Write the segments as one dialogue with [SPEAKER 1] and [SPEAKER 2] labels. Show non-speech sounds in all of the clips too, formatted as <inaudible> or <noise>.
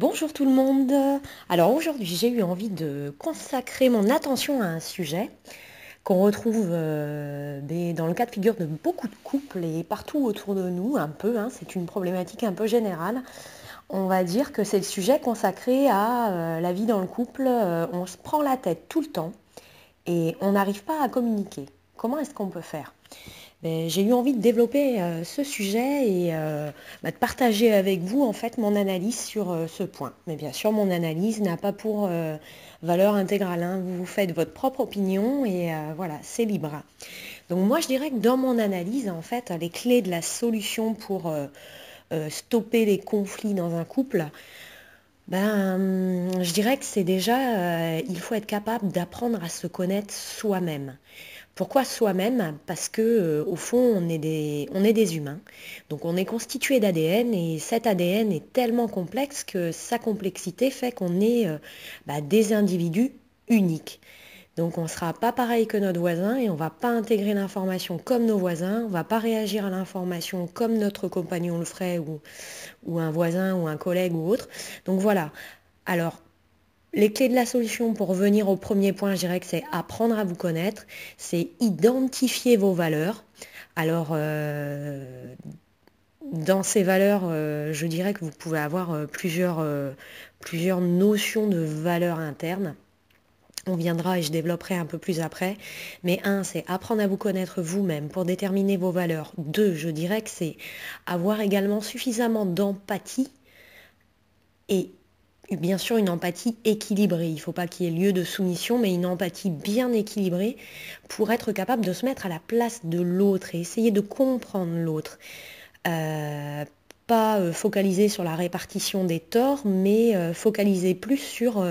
[SPEAKER 1] Bonjour tout le monde. Alors aujourd'hui j'ai eu envie de consacrer mon attention à un sujet qu'on retrouve euh, dans le cas de figure de beaucoup de couples et partout autour de nous un peu. Hein. c'est une problématique un peu générale. On va dire que c'est le sujet consacré à euh, la vie dans le couple. Euh, on se prend la tête tout le temps et on n'arrive pas à communiquer. Comment est-ce qu'on peut faire? Ben, j'ai eu envie de développer euh, ce sujet et euh, bah, de partager avec vous en fait mon analyse sur euh, ce point. Mais bien sûr, mon analyse n'a pas pour valeur intégrale. Hein. Vous vous faites votre propre opinion et voilà, c'est libre. Donc moi, je dirais que dans mon analyse, en fait, les clés de la solution pour stopper les conflits dans un couple, ben, je dirais que c'est déjà, il faut être capable d'apprendre à se connaître soi-même. Pourquoi soi-même? Parce que euh, au fond, on est, des, humains. Donc on est constitué d'ADN et cet ADN est tellement complexe que sa complexité fait qu'on est euh, bah, des individus uniques. Donc on ne sera pas pareil que notre voisin et on ne va pas intégrer l'information comme nos voisins, on ne va pas réagir à l'information comme notre compagnon le ferait ou, ou un voisin ou un collègue ou autre. Donc voilà. Alors les clés de la solution pour revenir au premier point, je dirais que c'est apprendre à vous connaître, c'est identifier vos valeurs. Alors, euh, dans ces valeurs, euh, je dirais que vous pouvez avoir euh, plusieurs, plusieurs notions de valeurs internes. On viendra et je développerai un peu plus après. Mais un, c'est apprendre à vous connaître vous-même pour déterminer vos valeurs. Deux, je dirais que c'est avoir également suffisamment d'empathie et bien sûr une empathie équilibrée. Il ne faut pas qu'il y ait lieu de soumission, mais une empathie bien équilibrée pour être capable de se mettre à la place de l'autre et essayer de comprendre l'autre. Euh, pas euh, focaliser sur la répartition des torts, mais euh, focaliser plus sur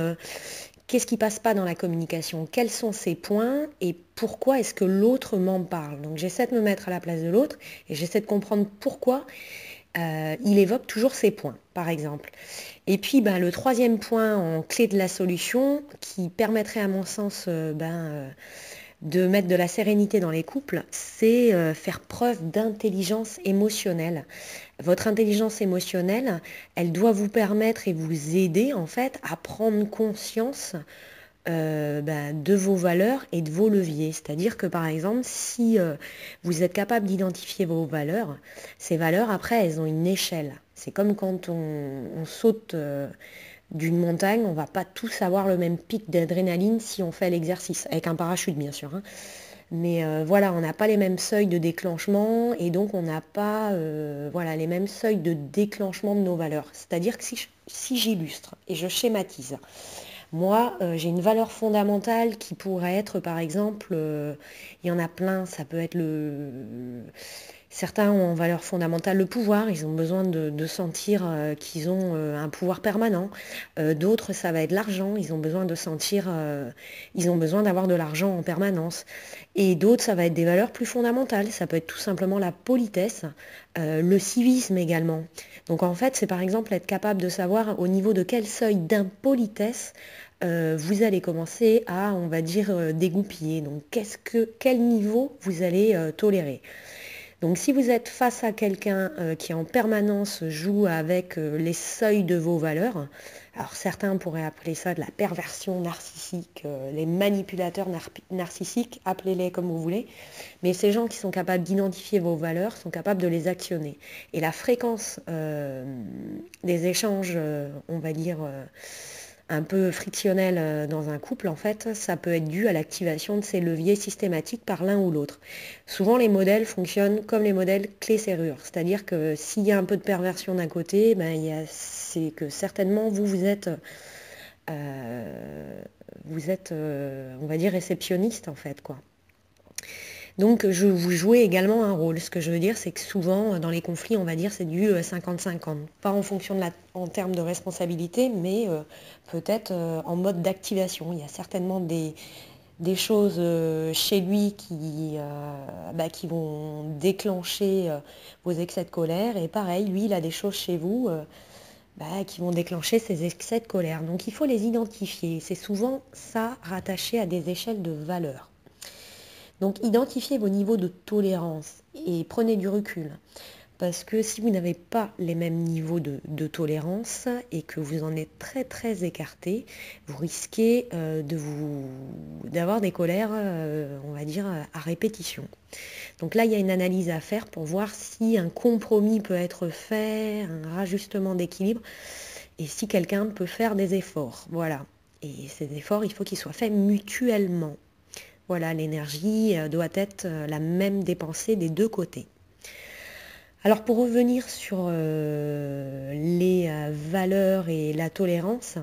[SPEAKER 1] qu'est-ce qui passe pas dans la communication, quels sont ces points et pourquoi est-ce que l'autre m'en parle. Donc j'essaie de me mettre à la place de l'autre et j'essaie de comprendre pourquoi euh, il évoque toujours ces points, par exemple. Et puis ben, le troisième point en clé de la solution, qui permettrait à mon sens euh, ben, euh, de mettre de la sérénité dans les couples, c'est faire preuve d'intelligence émotionnelle. Votre intelligence émotionnelle, elle doit vous permettre et vous aider en fait à prendre conscience euh, ben, de vos valeurs et de vos leviers. C'est-à-dire que par exemple, si euh, vous êtes capable d'identifier vos valeurs, ces valeurs, après, elles ont une échelle. C'est comme quand on, saute euh, d'une montagne, on ne va pas tous avoir le même pic d'adrénaline si on fait l'exercice, avec un parachute bien sûr. Hein. Mais voilà, on n'a pas les mêmes seuils de déclenchement et donc on n'a pas voilà, les mêmes seuils de déclenchement de nos valeurs. C'est-à-dire que si j'illustre et je schématise, moi, euh, j'ai une valeur fondamentale qui pourrait être, par exemple, euh, il y en a plein, ça peut être le... Certains ont en valeur fondamentale le pouvoir, ils ont besoin de, sentir euh, qu'ils ont un pouvoir permanent. D'autres, ça va être l'argent, ils ont besoin de sentir, ils ont besoin d'avoir de l'argent en permanence. Et d'autres, ça va être des valeurs plus fondamentales, ça peut être tout simplement la politesse, le civisme également. Donc en fait, c'est par exemple être capable de savoir au niveau de quel seuil d'impolitesse euh, vous allez commencer à, on va dire, euh, dégoupiller. Donc, qu'est-ce que, quel niveau vous allez euh, tolérer? Donc si vous êtes face à quelqu'un qui en permanence joue avec les seuils de vos valeurs, alors certains pourraient appeler ça de la perversion narcissique, les manipulateurs narcissiques, appelez-les comme vous voulez, mais ces gens qui sont capables d'identifier vos valeurs sont capables de les actionner. Et la fréquence des échanges, on va dire, un peu frictionnel euh, dans un couple, en fait, ça peut être dû à l'activation de ces leviers systématiques par l'un ou l'autre. Souvent, les modèles fonctionnent comme les modèles clé-serrure, c'est-à-dire que s'il y a un peu de perversion d'un côté, ben, c'est que certainement vous, vous êtes, euh, vous êtes, euh, on va dire, réceptionniste, en fait, quoi. Donc je, vous jouez également un rôle. Ce que je veux dire, c'est que souvent dans les conflits, on va dire c'est du 50-50. Euh, Pas en fonction de la, en termes de responsabilité, mais euh, peut-être euh, en mode d'activation. Il y a certainement des, choses chez lui qui, bah, qui vont déclencher vos excès de colère. Et pareil, lui, il a des choses chez vous bah, qui vont déclencher ces excès de colère. Donc il faut les identifier. C'est souvent ça rattaché à des échelles de valeur. Donc identifiez vos niveaux de tolérance et prenez du recul. Parce que si vous n'avez pas les mêmes niveaux de, tolérance et que vous en êtes très très écarté, vous risquez euh, de vous d'avoir des colères, euh, on va dire, à répétition. Donc là, il y a une analyse à faire pour voir si un compromis peut être fait, un rajustement d'équilibre, et si quelqu'un peut faire des efforts. Voilà. Et ces efforts, il faut qu'ils soient faits mutuellement. Voilà, l'énergie euh, doit être euh, la même dépensée des deux côtés. Alors pour revenir sur euh, les valeurs et la tolérance,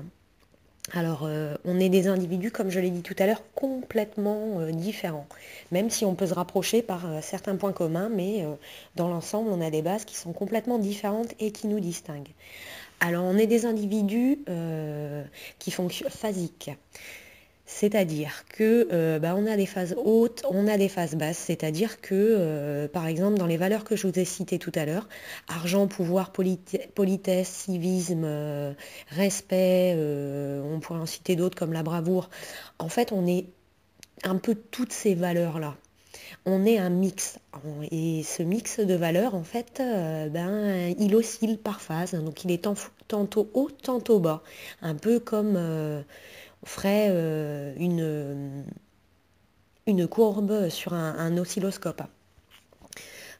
[SPEAKER 1] alors on est des individus, comme je l'ai dit tout à l'heure, complètement différents. Même si on peut se rapprocher par certains points communs, mais dans l'ensemble, on a des bases qui sont complètement différentes et qui nous distinguent. Alors on est des individus qui fonctionnent phasiques. C'est-à-dire que euh, bah, on a des phases hautes, on a des phases basses, c'est-à-dire que euh, par exemple dans les valeurs que je vous ai citées tout à l'heure, argent, pouvoir, politesse, civisme, euh, respect, on pourrait en citer d'autres comme la bravoure, en fait on est un peu toutes ces valeurs-là. On est un mix. Et ce mix de valeurs, en fait, ben, il oscille par phase. Donc il est tantôt haut, tantôt bas. Un peu comme ferait euh, une, une courbe sur un, oscilloscope.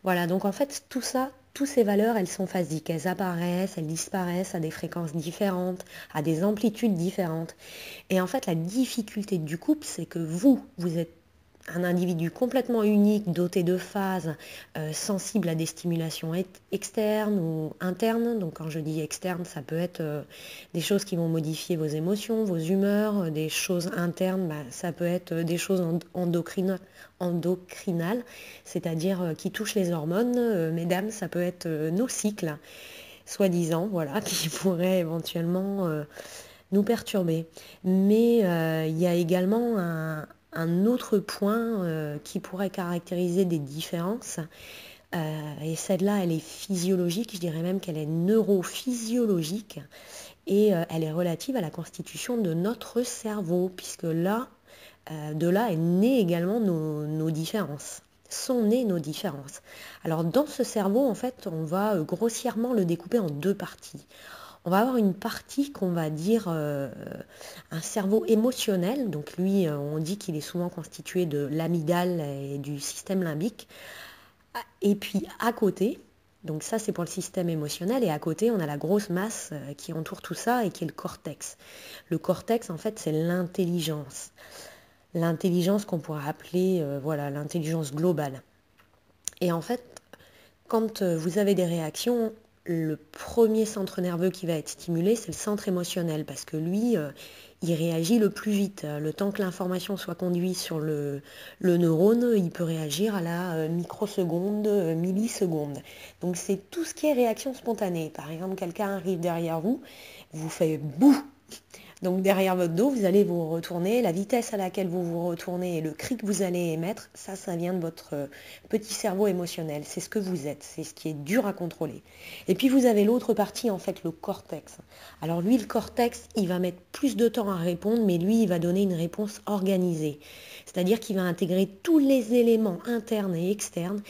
[SPEAKER 1] Voilà, donc en fait, tout ça, toutes ces valeurs, elles sont phasiques. Elles apparaissent, elles disparaissent à des fréquences différentes, à des amplitudes différentes. Et en fait, la difficulté du couple, c'est que vous, vous êtes un individu complètement unique, doté de phases, euh, sensible à des stimulations externes ou internes. Donc quand je dis externe, ça peut être euh, des choses qui vont modifier vos émotions, vos humeurs, euh, des choses internes, bah, ça peut être des choses endocrinales, c'est-à-dire qui touchent les hormones. mesdames, ça peut être nos cycles, soi-disant, voilà, <laughs> qui pourraient éventuellement nous perturber. Mais il y a également un, un autre point euh, qui pourrait caractériser des différences, euh, et celle-là, elle est physiologique, je dirais même qu'elle est neurophysiologique, et euh, elle est relative à la constitution de notre cerveau, puisque là, de là est née également nos, nos différences. Sont nées nos différences. Alors dans ce cerveau, en fait, on va grossièrement le découper en deux parties on va avoir une partie qu'on va dire euh, un cerveau émotionnel. Donc lui, euh, on dit qu'il est souvent constitué de l'amygdale et du système limbique. Et puis à côté, donc ça c'est pour le système émotionnel, et à côté on a la grosse masse euh, qui entoure tout ça et qui est le cortex. Le cortex en fait c'est l'intelligence. L'intelligence qu'on pourrait appeler voilà l'intelligence globale. Et en fait, quand vous avez des réactions, le premier centre nerveux qui va être stimulé, c'est le centre émotionnel, parce que lui, euh, il réagit le plus vite. Le temps que l'information soit conduite sur le, neurone, il peut réagir à la euh, microseconde, euh, milliseconde. Donc c'est tout ce qui est réaction spontanée. Par exemple, quelqu'un arrive derrière vous, vous fait bouh donc derrière votre dos, vous allez vous retourner, la vitesse à laquelle vous vous retournez et le cri que vous allez émettre, ça, ça vient de votre euh, petit cerveau émotionnel. C'est ce que vous êtes, c'est ce qui est dur à contrôler. Et puis vous avez l'autre partie, en fait, le cortex. Alors lui, le cortex, il va mettre plus de temps à répondre, mais lui, il va donner une réponse organisée. C'est-à-dire qu'il va intégrer tous les éléments internes et externes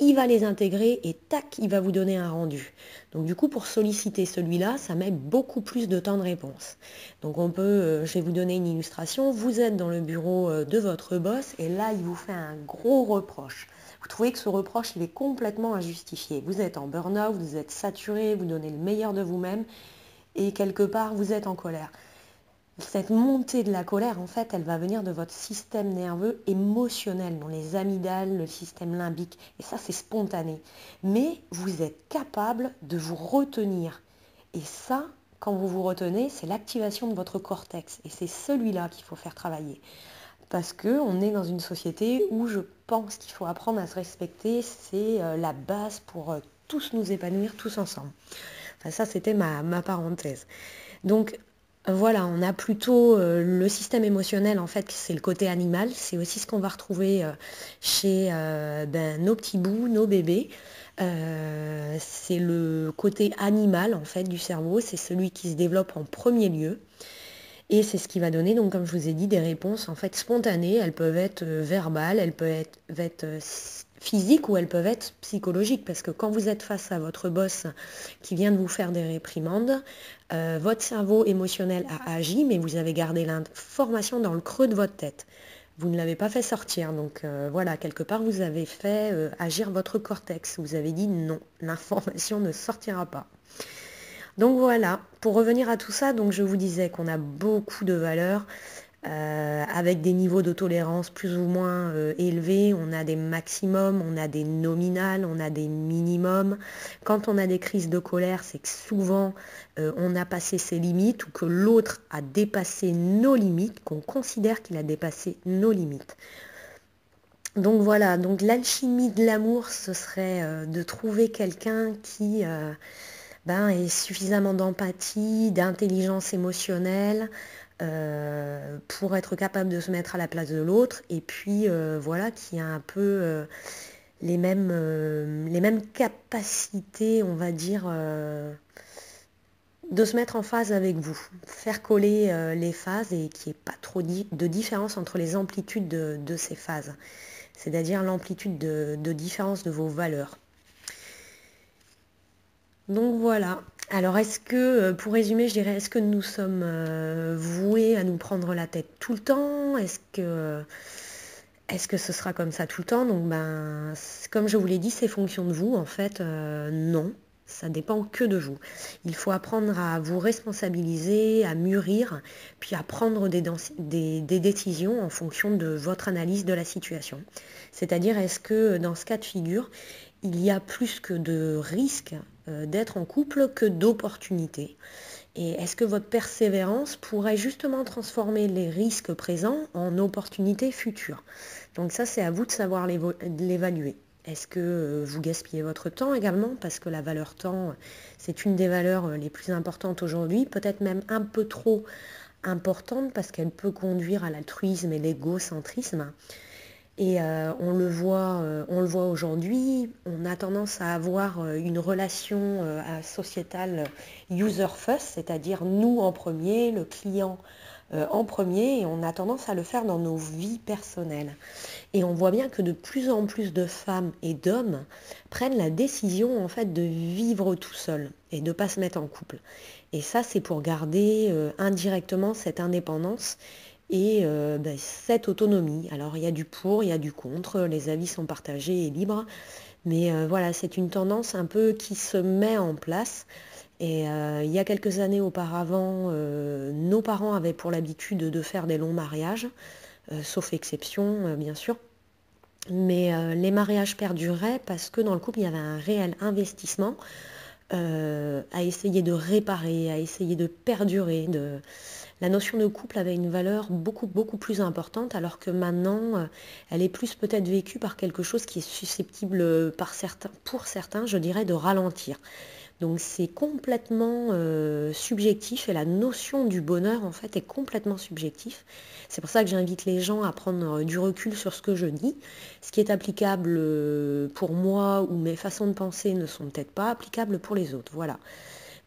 [SPEAKER 1] il va les intégrer et tac, il va vous donner un rendu. Donc du coup, pour solliciter celui-là, ça met beaucoup plus de temps de réponse. Donc on peut, euh, je vais vous donner une illustration, vous êtes dans le bureau euh, de votre boss et là, il vous fait un gros reproche. Vous trouvez que ce reproche, il est complètement injustifié. Vous êtes en burn-out, vous êtes saturé, vous donnez le meilleur de vous-même et quelque part, vous êtes en colère cette montée de la colère, en fait, elle va venir de votre système nerveux émotionnel, dans les amygdales, le système limbique. Et ça, c'est spontané. Mais vous êtes capable de vous retenir. Et ça, quand vous vous retenez, c'est l'activation de votre cortex. Et c'est celui-là qu'il faut faire travailler. Parce qu'on est dans une société où je pense qu'il faut apprendre à se respecter. C'est euh, la base pour euh, tous nous épanouir tous ensemble. Ça, c'était ma, ma parenthèse. Donc, voilà, on a plutôt euh, le système émotionnel, en fait, c'est le côté animal. C'est aussi ce qu'on va retrouver euh, chez euh, ben, nos petits bouts, nos bébés. c'est le côté animal, en fait, du cerveau. C'est celui qui se développe en premier lieu. Et c'est ce qui va donner, donc, comme je vous ai dit, des réponses, en fait, spontanées. Elles peuvent être verbales, elles peuvent être, physiques ou elles peuvent être psychologiques. Parce que quand vous êtes face à votre boss qui vient de vous faire des réprimandes, euh, votre cerveau émotionnel a agi, mais vous avez gardé l'information dans le creux de votre tête. Vous ne l'avez pas fait sortir. Donc euh, voilà, quelque part, vous avez fait euh, agir votre cortex. Vous avez dit non, <laughs> l'information ne sortira pas. Donc voilà, pour revenir à tout ça, donc je vous disais qu'on a beaucoup de valeurs. Euh, avec des niveaux de tolérance plus ou moins euh, élevés. On a des maximums, on a des nominales, on a des minimums. Quand on a des crises de colère, c'est que souvent euh, on a passé ses limites ou que l'autre a dépassé nos limites, qu'on considère qu'il a dépassé nos limites. Donc voilà, donc l'alchimie de l'amour, ce serait de trouver quelqu'un qui ben, ait suffisamment d'empathie, d'intelligence émotionnelle, euh, pour être capable de se mettre à la place de l'autre et puis euh, voilà qui a un peu euh, les, mêmes, les mêmes capacités on va dire de se mettre en phase avec vous faire coller les phases et qu'il n'y ait pas trop de différence entre les amplitudes de, ces phases c'est à dire l'amplitude de différence de vos valeurs donc voilà. Alors est-ce que, euh, pour résumer, je dirais, est-ce que nous sommes euh, voués à nous prendre la tête tout le temps? Est-ce que, ce sera comme ça tout le temps? Donc ben, comme je vous l'ai dit, c'est fonction de vous. En fait, euh, non. Ça dépend que de vous. Il faut apprendre à vous responsabiliser, à mûrir, puis à prendre des, décisions en fonction de votre analyse de la situation. C'est-à-dire, est-ce que dans ce cas de figure, il y a plus que de risques euh, d'être en couple que d'opportunités. Et est-ce que votre persévérance pourrait justement transformer les risques présents en opportunités futures? Donc ça, c'est à vous de savoir l'évaluer. Est-ce que euh, vous gaspillez votre temps également? Parce que la valeur temps, c'est une des valeurs euh, les plus importantes aujourd'hui, peut-être même un peu trop importante parce qu'elle peut conduire à l'altruisme et l'égocentrisme. Et euh, on le voit, euh, on le voit aujourd'hui, on a tendance à avoir euh, une relation sociétale user first, c'est-à-dire nous en premier, le client en premier, et on a tendance à le faire dans nos vies personnelles. Et on voit bien que de plus en plus de femmes et d'hommes prennent la décision en fait de vivre tout seul et de ne pas se mettre en couple. Et ça, c'est pour garder indirectement cette indépendance et euh, ben, cette autonomie. Alors il y a du pour, il y a du contre, les avis sont partagés et libres, mais euh, voilà, c'est une tendance un peu qui se met en place. Et euh, il y a quelques années auparavant, nos parents avaient pour l'habitude de faire des longs mariages, sauf exception bien sûr. Mais les mariages perduraient parce que dans le couple, il y avait un réel investissement à essayer de réparer, à essayer de perdurer, de, la notion de couple avait une valeur beaucoup, plus importante, alors que maintenant, euh, elle est plus peut-être vécue par quelque chose qui est susceptible euh, par certains, pour certains, je dirais, de ralentir. Donc c'est complètement euh, subjectif et la notion du bonheur en fait est complètement subjectif. C'est pour ça que j'invite les gens à prendre du recul sur ce que je dis. Ce qui est applicable pour moi ou mes façons de penser ne sont peut-être pas applicables pour les autres. Voilà.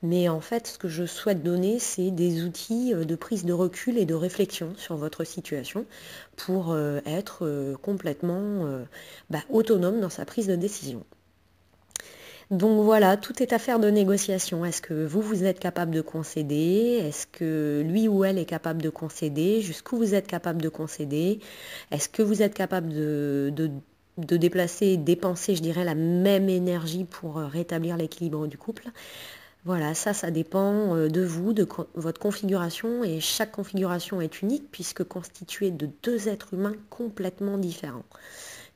[SPEAKER 1] Mais en fait, ce que je souhaite donner, c'est des outils euh, de prise de recul et de réflexion sur votre situation pour euh, être euh, complètement bah, autonome dans sa prise de décision. Donc voilà, tout est affaire de négociation. Est-ce que vous, vous êtes capable de concéder? Est-ce que lui ou elle est capable de concéder? Jusqu'où vous êtes capable de concéder? Est-ce que vous êtes capable de, de, de déplacer, dépenser, je dirais, la même énergie pour rétablir l'équilibre du couple? Voilà, ça, ça dépend euh, de vous, de votre configuration, et chaque configuration est unique puisque constituée de deux êtres humains complètement différents.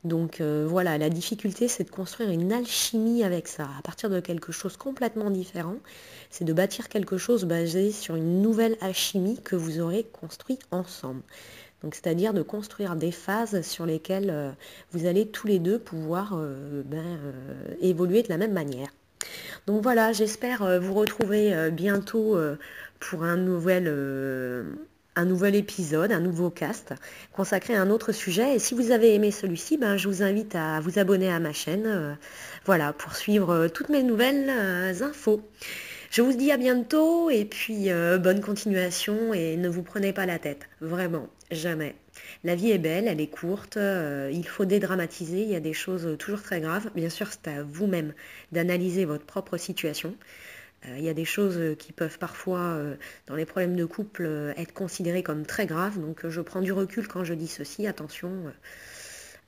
[SPEAKER 1] Donc euh, voilà, la difficulté, c'est de construire une alchimie avec ça, à partir de quelque chose complètement différent. C'est de bâtir quelque chose basé sur une nouvelle alchimie que vous aurez construit ensemble. Donc c'est-à-dire de construire des phases sur lesquelles euh, vous allez tous les deux pouvoir ben, évoluer de la même manière. Donc voilà, j'espère euh, vous retrouver euh, bientôt euh, pour un nouvel, un nouvel épisode, un nouveau cast consacré à un autre sujet. Et si vous avez aimé celui-ci, ben, je vous invite à vous abonner à ma chaîne voilà, pour suivre toutes mes nouvelles infos. Je vous dis à bientôt et puis bonne continuation et ne vous prenez pas la tête, vraiment, jamais. La vie est belle, elle est courte, euh, il faut dédramatiser, il y a des choses toujours très graves. Bien sûr, c'est à vous-même d'analyser votre propre situation. Euh, il y a des choses qui peuvent parfois, dans les problèmes de couple, être considérées comme très graves. Donc je prends du recul quand je dis ceci, attention.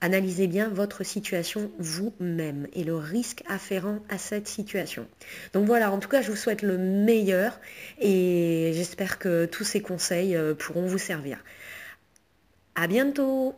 [SPEAKER 1] Analysez bien votre situation vous-même et le risque afférent à cette situation. Donc voilà, en tout cas, je vous souhaite le meilleur et j'espère que tous ces conseils pourront vous servir. À bientôt